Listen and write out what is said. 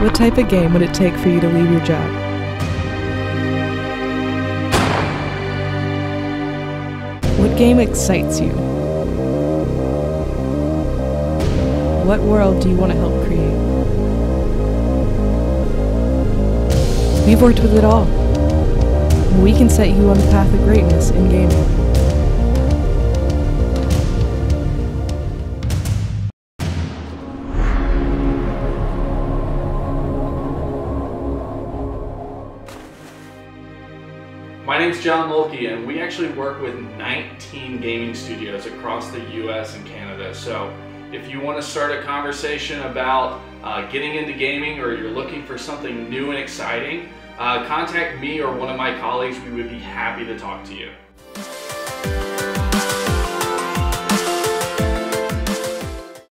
What type of game would it take for you to leave your job? What game excites you? What world do you want to help create? We've worked with it all. We can set you on the path of greatness in gaming. My name's John Mulkey, and we actually work with 19 gaming studios across the US and Canada. So if you want to start a conversation about uh, getting into gaming or you're looking for something new and exciting, uh, contact me or one of my colleagues. We would be happy to talk to you.